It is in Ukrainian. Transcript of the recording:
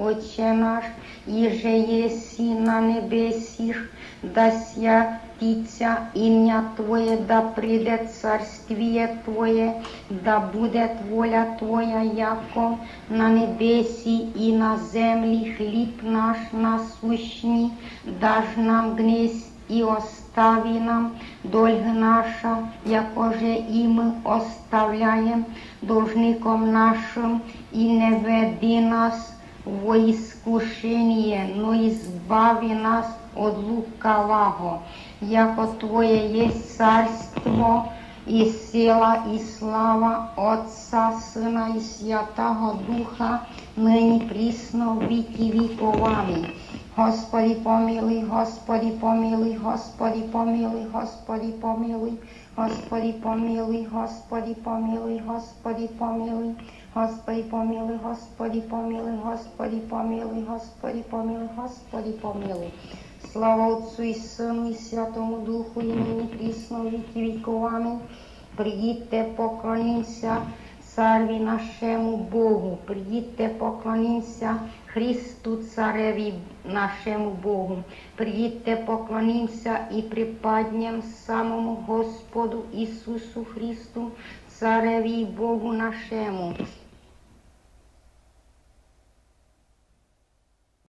Отче наш, іже єсі на небесіх, да святиться ім'я Твоє, да прийде царствіє Твоє, да буде воля Твоя, яко на небесі і на землі хліб наш насущний, даж нам днес і остави нам долг наша, якоже і ми оставляємо должником нашим, і не веди нас во искушение, но избави нас от лукавого, яко Твое есть царство, і сила, і слава Отца, Сина і Святого Духа, нині прісно в віки віковами. Господи помилуй, Господи помилуй, Господи помилуй, Господи помилуй, Господи помилуй, Господи помилуй, Господи помилуй, Господи помилуй, Господи помилуй, Господи помилуй, Господи помилуй, Господи помилуй. Слава Отцу і Сину і Святому Духу, і нині прісно в віки віковами. Придіть, поклонимся царві нашему Богу. Придіть, поклонимся Христу Цареві нашему Богу. Придіть, поклонимся і припаднем самому Господу Ісусу Христу, Цареві Богу нашему.